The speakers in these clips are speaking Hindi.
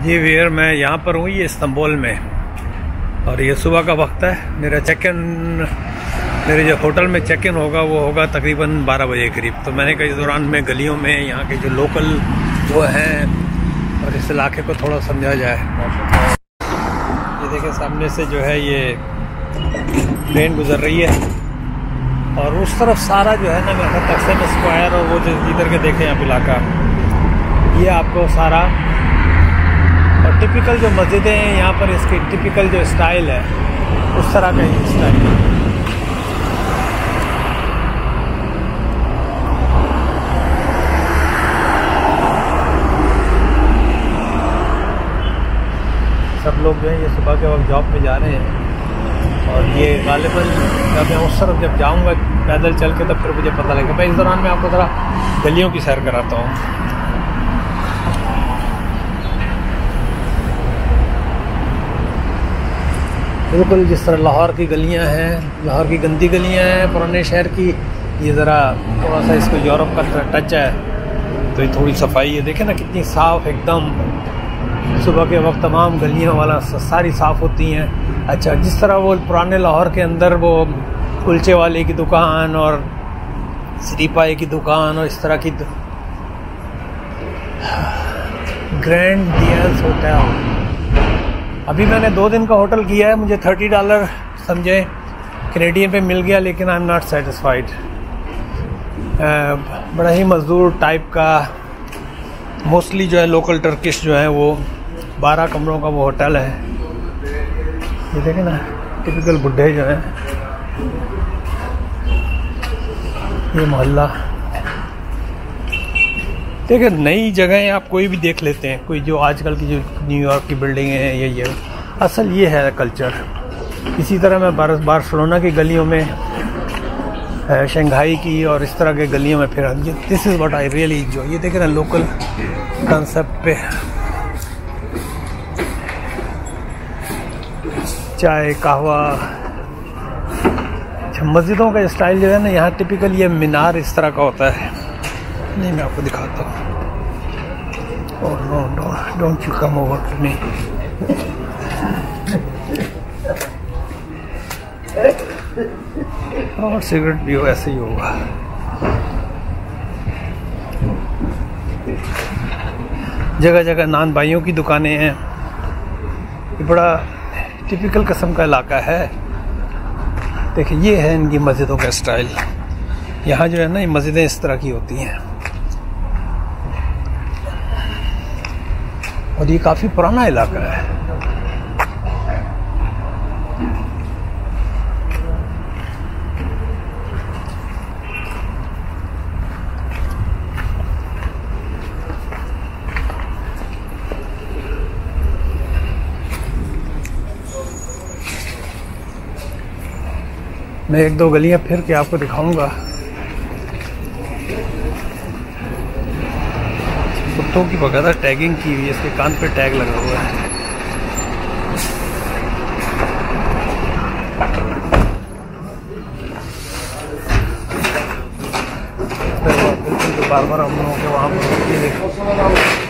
जी वीर मैं यहाँ पर हूँ, ये इस्तंबुल में। और ये सुबह का वक्त है। मेरा चेक इन मेरे जो होटल में चेक इन होगा, वो होगा तकरीबन 12 बजे करीब। तो मैंने कई दौरान में गलियों में, यहाँ के जो लोकल वो हैं, और इस इलाके को थोड़ा समझा जाए। ये देखें सामने से जो है, ये ट्रेन गुजर रही है। और उस तरफ़ सारा जो है ना मेरा तकसम स्क्वायर और वो जो इधर के देखें आप इलाका, ये आपको सारा टिपिकल जो मस्जिदें हैं, यहाँ पर इसकी टिपिकल जो स्टाइल है, उस तरह का ही स्टाइल है। सब लोग जो है, ये सुबह के वक्त जॉब पे जा रहे हैं। और ये गालिबा जब मैं उस तरफ़ जब जाऊँगा, पैदल चल के, तब फिर मुझे पता लगेगा। मैं इस दौरान मैं आपको ज़रा गलियों की सैर कराता हूँ। बिल्कुल जिस तरह लाहौर की गलियाँ हैं, लाहौर की गंदी गलियाँ हैं, पुराने शहर की, ये ज़रा थोड़ा सा इसको यूरोप का टच है। तो ये थोड़ी सफ़ाई है। देखें ना कितनी साफ़ एकदम। सुबह के वक्त तमाम गलियाँ वाला सारी साफ़ होती हैं। अच्छा जिस तरह वो पुराने लाहौर के अंदर वो कुलचे वाले की दुकान और पाए की दुकान और इस तरह की ग्रैंड डियर्स होटल। अभी मैंने दो दिन का होटल किया है, मुझे थर्टी डॉलर समझे कनेडियन पे मिल गया, लेकिन आई एम नॉट सेटिस्फाइड बड़ा ही मज़दूर टाइप का मोस्टली जो है लोकल टर्किश जो है वो, बारह कमरों का वो होटल है। ये देखें ना टिपिकल बुढ़े जो हैं। ये मोहल्ला। देखिए नई जगहें आप कोई भी देख लेते हैं, कोई जो आजकल की जो न्यूयॉर्क की बिल्डिंगें हैं, ये ये, असल ये है कल्चर इसी तरह मैं बार, बार्सलोना की गलियों में शंघाई की और इस तरह के गलियों में फिर this is what I really जो ये देखें ना लोकल कंसेप्ट पे। चाय कहवा मस्जिदों का स्टाइल जो है ना, यहाँ टिपिकल ये मीनार इस तरह का होता है। नहीं मैं आपको दिखाता हूँ। Oh, no, no, don't you come over to me. और सिगरेट भी हो ऐसे ही होगा। जगह जगह नान भाइयों की दुकानें हैं। ये बड़ा टिपिकल कस्म का इलाका है। देखिए ये है इनकी मस्जिदों का स्टाइल यहाँ जो है ना ये मस्जिदें इस तरह की होती हैं। और ये काफ़ी पुराना इलाका है। मैं एक दो गलियाँ फिर के आपको दिखाऊँगा। कुत्तों की बकायदा टैगिंग की हुई है, इसके कान पे टैग लगा हुआ है। बार बार हम लोगों के वहाँ पर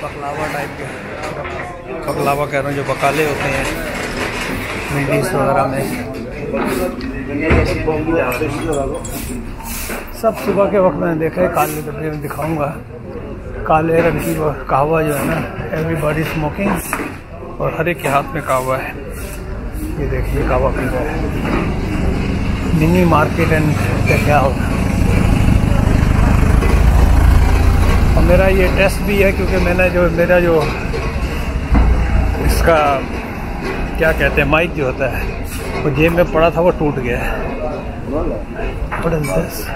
बकलावा टाइप के। बकलावा कह रहे हैं, जो बकाले होते हैं मिडीज वगैरह में। सब सुबह के वक्त मैंने देखा है, काले डब्बे में दिखाऊँगा काले रंग की कहवा जो है ना एवरीबॉडी स्मोकिंग और हर एक के हाथ में कहवा है। ये देखिए कहवा पी रहा है। मिनी मार्केट एंड क्या होगा और मेरा ये टेस्ट भी है, क्योंकि मैंने जो, मेरा जो इसका, क्या कहते हैं माइक जो होता है, वो जेब में पड़ा था, वो टूट गया है। What is this?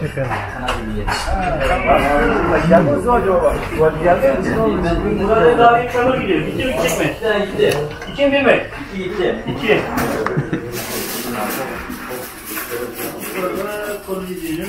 Chicken. Bunlara daha bir çamur gidiyor. Gitti mi gidecek mi? Gitti. İki mi bir mi? Gitti. İki. Burada konu diyelim.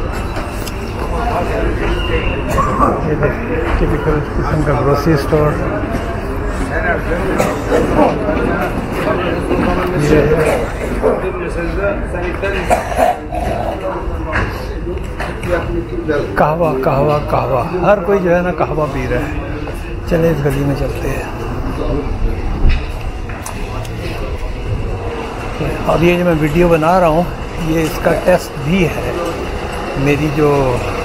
Typical किस्म का ग्रोसरी स्टोर कहवा कहवा कहवा। हर कोई जो है ना कहवा पी रहा है। चले इस गली में चलते हैं। और ये जो मैं वीडियो बना रहा हूँ, ये इसका टेस्ट भी है। मेरी जो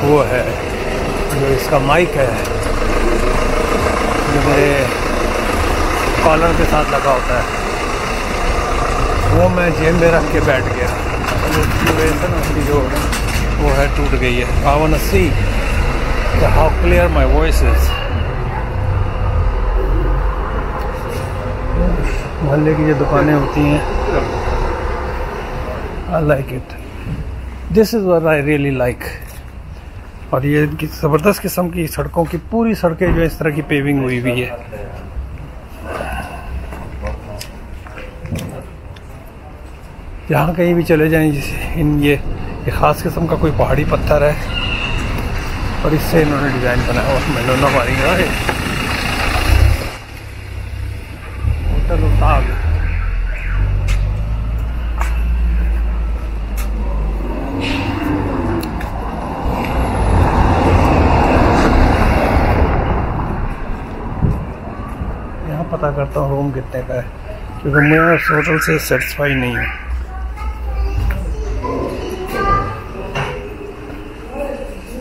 वो है। जो इसका माइक है। जो मेरे कॉलर के साथ लगा होता है। वो मैं जेब में रख के बैठ गया। उसकी जो वो है, टूट गई है। I want see how clear my voice is मोहल्ले की जो दुकानें होती हैं I like it this is where I really like और ये इनकी ज़बरदस्त किस्म की सड़कों की पूरी सड़कें जो इस तरह की पेविंग हुई हुई है। यहाँ कहीं भी चले जाएँ जिसे इन ये ये ख़ास किस्म का कोई पहाड़ी पत्थर है, और इससे इन्होंने डिज़ाइन बनाया और मैं लोना मारी अरे होटल उताग यहाँ पता करता हूँ रूम कितने का है? क्योंकि मैं उस होटल से सेटिस्फाई नहीं हूँ।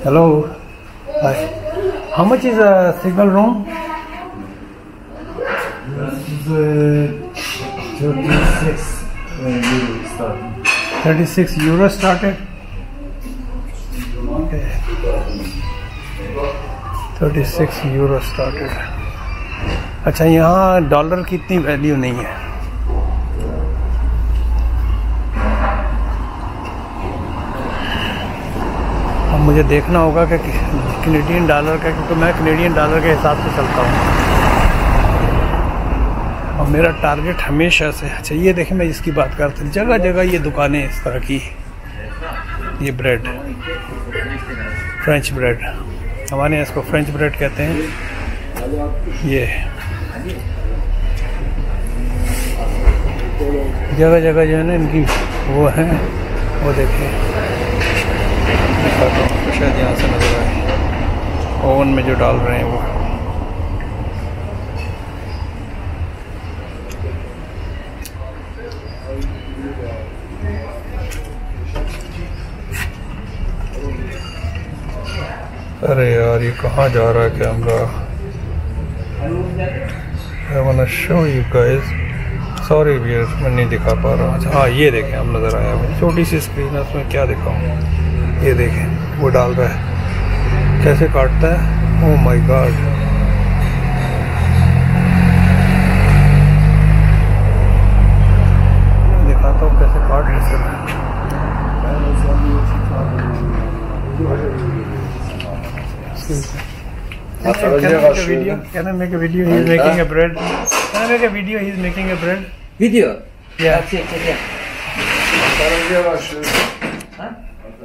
Hello hi how much is a single room thirty six euro started thirty six euro started अच्छा यहाँ डॉलर की इतनी वैल्यू नहीं है। अब मुझे देखना होगा कि कनेडियन डॉलर का, क्योंकि मैं कनेडियन डॉलर के हिसाब से चलता हूँ। और मेरा टारगेट हमेशा से अच्छा ये देखें मैं इसकी बात करता जगह जगह ये दुकानें इस तरह की। ये ब्रेड फ्रेंच ब्रेड हमारे यहाँ इसको फ्रेंच ब्रेड कहते हैं। ये। जगह जगह जो है ना इनकी वो है, वो देखें। शायद यहाँ से नज़र आए। ओवन में जो डाल रहे हैं वो। अरे यार, ये कहाँ जा रहा है camera? I to show you guys sorry viewers मैं नहीं दिखा पा रहा हूँ। हाँ ये देखें अब नज़र आया मुझे छोटी सी स्क्रीन है, उसमें क्या दिखाऊँ? ये देखें, वो डाल रहा है। कैसे काटता है? ओ my god Can can I make a video? Can I make a video? He's making a bread. Can I make a video? He's making a bread. Video. Yeah. Çek çek çek.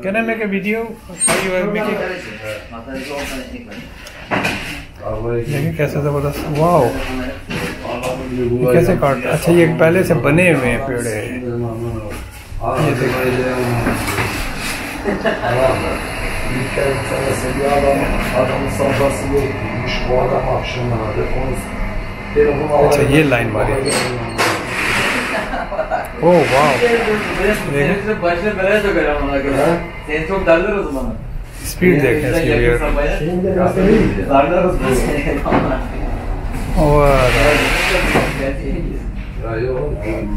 Can I make a video? How you are making? देखिए कैसे ज़बरदस्त वाओ ये कैसे काट अच्छा ये पहले से बने हुए हैं पेड़े ये देखिए tamam mı? Ülker meselesi bir adam, adamın sandalyeye gitmiş, bu adam hapşırmadı. Onu, telefonu alayım. It's a line var ya. Oh wow. Senin başına belaya sokarım ona göre. Seni çok darlar o zaman. Speed de kes geliyor. Darlar o zaman. Oh.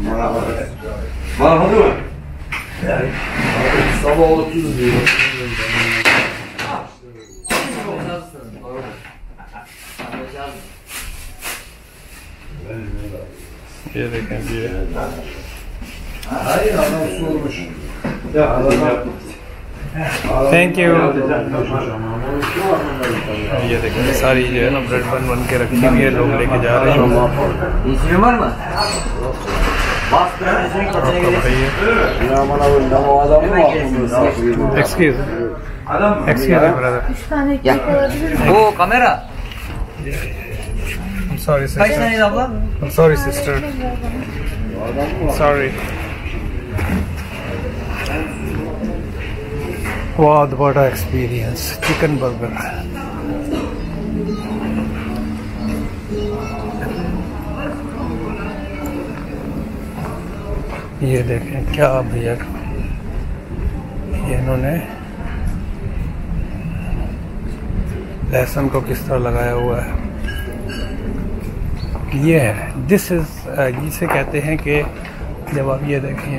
Merhaba. Merhaba. Merhaba. Sabah 30 diyor. ये देखें ये Hayır adam sormuş. Ya adam thank you ये देखिए सारी जो है ना ब्रेड बन बन के रखी हुई है लोग लेके जा रहे हैं Excuse. Excuse me, brother. Yeah. Oh, camera. I'm sorry, sister. I'm sorry, sister. Sorry. Wow, what a experience. Chicken burger. ये देखें क्या भैया ये इन्होंने लहसुन को किस तरह लगाया हुआ है। ये है दिस इज़ जिसे कहते हैं कि जब आप ये देखें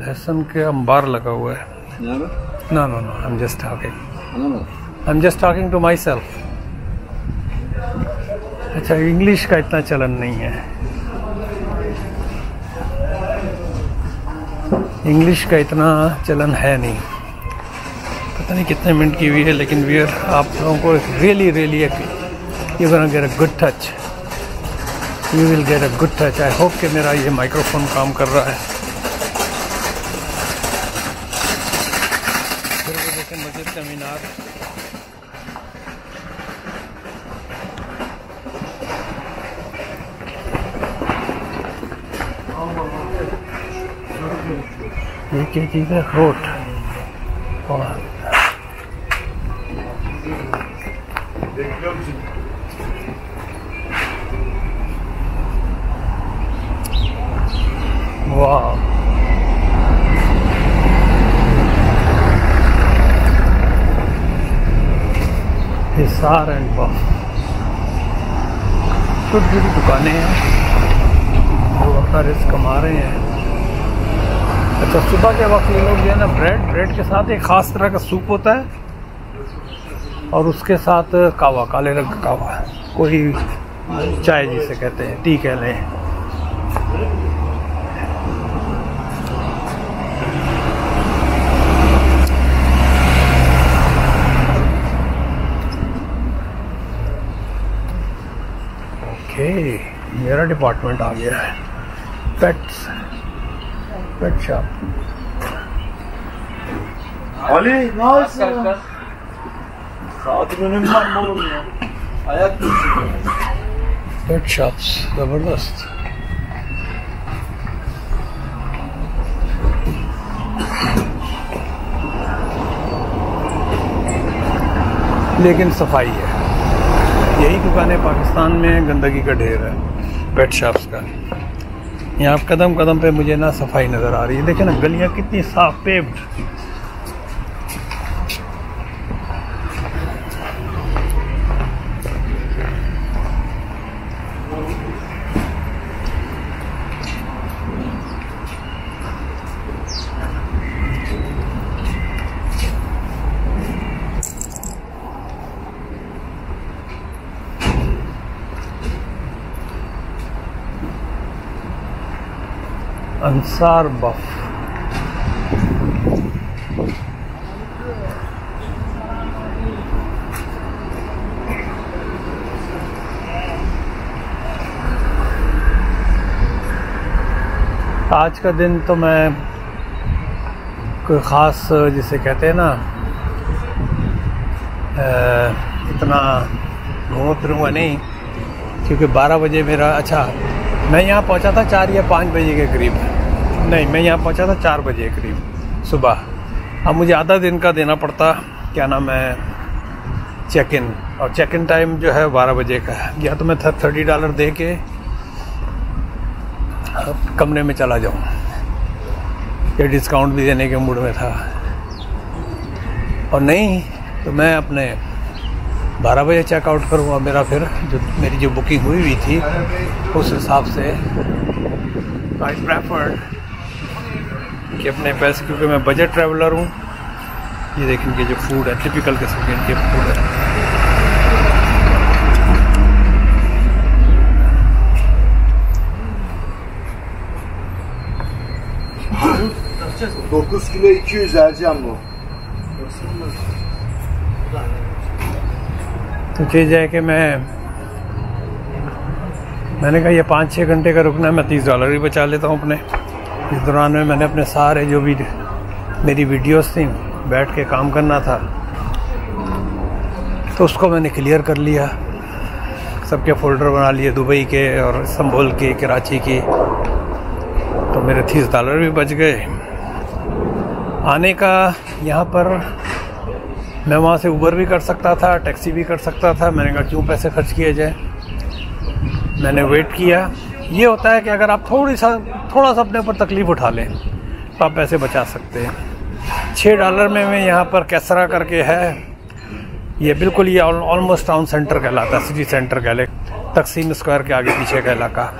लहसुन के अंबार लगा हुआ है। No no? No I am just talking I am just talking to my self अच्छा इंग्लिश का इतना चलन नहीं है। इंग्लिश का इतना चलन है नहीं। पता नहीं कितने मिनट की हुई है, लेकिन वी आर आप लोगों को really really you gonna get a good touch you will get a good touch I hope कि मेरा ये माइक्रोफोन काम कर रहा है फिर वो देखें मस्जिद का मीनार ये क्या चीज़ है रोट। और वाह। हिसार एंड बफ छोटी छोटी दुकानें हैं। लोग अपना रिस्क कमा रहे हैं। अच्छा सुबह के वक्त ये लोग जो है ना ब्रेड ब्रेड के साथ एक ख़ास तरह का सूप होता है और उसके साथ कावा, काले रंग का कावा कोई चाय जिसे कहते हैं टी कह लें। ओके मेरा डिपार्टमेंट आ गया है। Pets pet shop Ali? Saatinin önüm var mı oğlum ya? Ayak pet shops ज़बरदस्त। लेकिन सफ़ाई है। यही दुकानें पाकिस्तान में, गंदगी का ढेर है। पेट शॉप्स का। यहाँ कदम कदम पे मुझे ना सफ़ाई नज़र आ रही है। देखिए ना, गलियाँ कितनी साफ़ पेव्ड अंसार बफ आज का दिन तो मैं कोई ख़ास, जिसे कहते हैं ना इतना घूम फिरूँगा नहीं, क्योंकि 12 बजे मेरा अच्छा मैं यहाँ पहुँचा था चार या पाँच बजे के करीब। नहीं, मैं यहाँ पहुँचा था चार बजे के करीब, सुबह। अब मुझे आधा दिन का देना पड़ता, क्या नाम है चेक इन और चेक इन टाइम जो है बारह बजे का है। या तो मैं थर्टी डॉलर दे के कमरे में चला जाऊँ। ये डिस्काउंट भी देने के मूड में था। और नहीं तो मैं अपने बारह बजे चेकआउट करूँगा मेरा फिर जो मेरी जो बुकिंग हुई हुई थी उस हिसाब से। आई प्रेफर्ड कि अपने पैसे क्योंकि मैं बजट ट्रैवलर हूँ। ये देखेंगे जो फ़ूड है टिपिकल किस्म के इनके फ़ूड है 9 चीज़ है कि मैं, मैंने कहा, ये पाँच छः घंटे का रुकना है, मैं तीस डॉलर ही बचा लेता हूँ अपने। इस दौरान में मैंने अपने सारे जो भी मेरी वीडियोस थी, बैठ के काम करना था तो उसको मैंने क्लियर कर लिया। सबके फोल्डर बना लिए, दुबई के और संभोल के, कराची के। तो मेरे तीस डॉलर भी बच गए। आने का यहाँ पर मैं वहाँ से ऊबर भी कर सकता था टैक्सी भी कर सकता था। मैंने कहा, क्यों पैसे खर्च किए जाए? मैंने वेट किया। ये होता है कि अगर आप थोड़ी सा, थोड़ा सा अपने ऊपर तकलीफ़ उठा लें तो आप पैसे बचा सकते हैं। छः डॉलर में मैं यहाँ पर कैसरा करके है। ये बिल्कुल ये ऑलमोस्ट टाउन सेंटर कहलाता है सिटी सेंटर कह ले तकसीम स्क्वायर के आगे पीछे का इलाका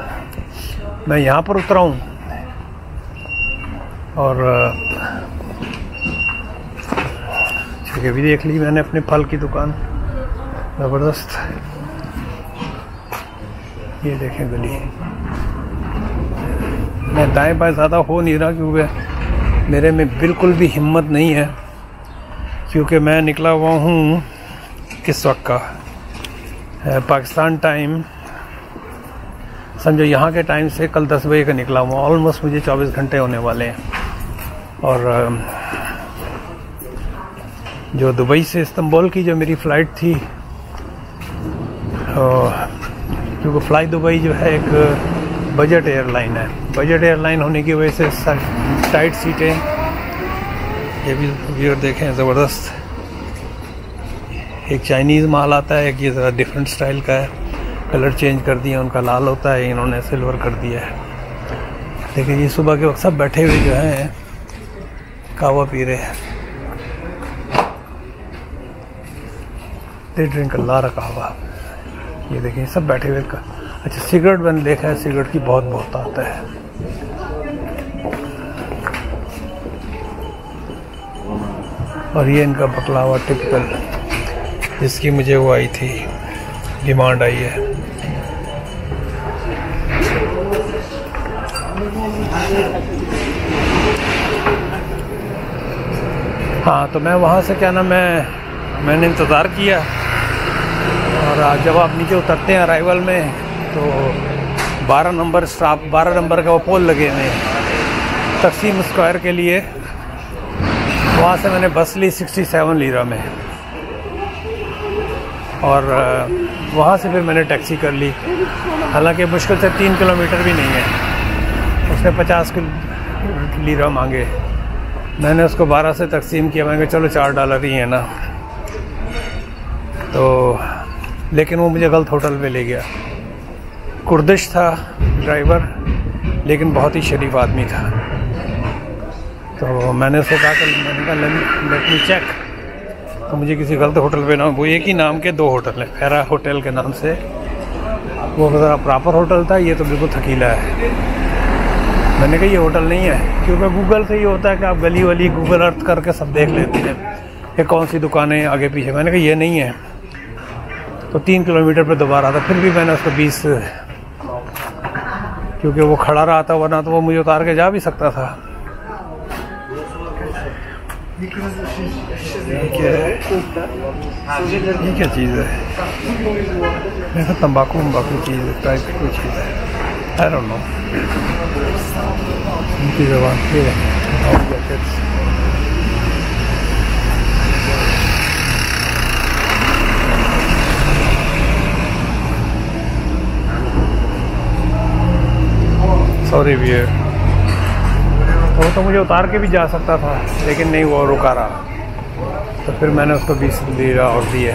मैं यहाँ पर उतरा हूँ और जगह भी देख ली मैंने अपने फल की दुकान। ज़बरदस्त। ये देखें गली। मैं दाएँ बाएँ ज़्यादा हो नहीं रहा क्योंकि मेरे में बिल्कुल भी हिम्मत नहीं है, क्योंकि मैं निकला हुआ हूँ किस वक्त का। पाकिस्तान टाइम। समझो यहाँ के टाइम से कल 10 बजे का निकला हुआ, ऑलमोस्ट मुझे 24 घंटे होने वाले हैं। और जो दुबई से इस्तंबुल की जो मेरी फ़्लाइट थी क्योंकि फ्लाई दुबई जो है एक बजट एयरलाइन है। बजट एयरलाइन होने की वजह से टाइट सीटें ये भी व्यूअर देखें, ज़बरदस्त। एक चाइनीज़ माल आता है, एक ये ज़रा डिफरेंट स्टाइल का है। कलर चेंज कर दिया, उनका लाल होता है, इन्होंने सिल्वर कर दिया है। लेकिन ये सुबह के वक्त सब बैठे हुए जो हैं, कावा पी रहे हैं। दे ड्रिंक लारा कहवा ये देखिए, सब बैठे हुए का अच्छा सिगरेट मैंने देखा है, सिगरेट की बहुत बहुत आता है। और ये इनका बकलावा टिपिकल जिसकी मुझे वो आई थी डिमांड आई है। हाँ तो मैं वहाँ से क्या ना, मैं, मैंने इंतज़ार किया। और जब आप नीचे उतरते हैं अराइवल में तो 12 नंबर स्टाफ 12 नंबर का वो पोल लगे हुए हैं। तकसीम स्क्वायर के लिए, वहाँ से मैंने बस ली 67 लीरा में। और वहाँ से फिर मैंने टैक्सी कर ली। हालाँकि मुश्किल से तीन किलोमीटर भी नहीं है। उसने पचास लीरा मांगे। मैंने उसको 12 से तकसीम किया। मैंने कहा, चलो चार डॉलर ही है ना। तो लेकिन वो मुझे गलत होटल पे ले गया। कुर्दिश था, ड्राइवर, लेकिन बहुत ही शरीफ आदमी था। तो मैंने कहा कि, मैंने कहा लेट मी चेक तो मुझे किसी गलत होटल पे ना, वो एक ही नाम के दो होटल हैं, खैरा होटल के नाम से। वो ज़रा प्रॉपर होटल था, ये तो बिल्कुल थकीला है। मैंने कहा, ये होटल नहीं है। क्योंकि गूगल से ये होता है कि आप गली वली गूगल अर्थ करके सब देख लेते हैं, कि कौन सी दुकानें आगे पीछे। मैंने कहा, ये नहीं है। तो तीन किलोमीटर पर दोबारा था, फिर भी मैंने उसको बीस, क्योंकि वो खड़ा रहा था, वरना तो वो मुझे उतार के जा भी सकता था। ये क्या चीज़ है? मैं तो तंबाकू वम्बाकू चीज़ टाइप की कोई चीज़ है। आई डोंट नो जबान सॉरी वियर तो तो मुझे उतार के भी जा सकता था, लेकिन नहीं वो रुका रहा। तो फिर मैंने उसको बीस लीरा और दिए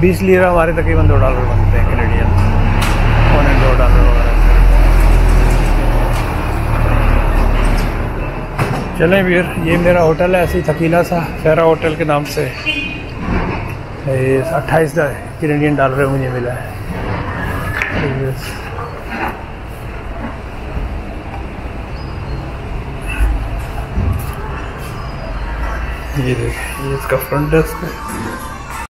बीस लीरा हमारे तकरीबन दो डॉलर बनते हैं कैनेडियन एंड दो डॉलर वगैरह चलें वीर, ये मेरा होटल है, ऐसे ही थकीला सा, फेरा होटल के नाम से। अट्ठाईस कैनेडियन डॉलर मुझे मिला है। ये देखिए इसका फ्रंट डेस्क है।